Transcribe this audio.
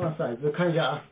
换骰子看一下啊。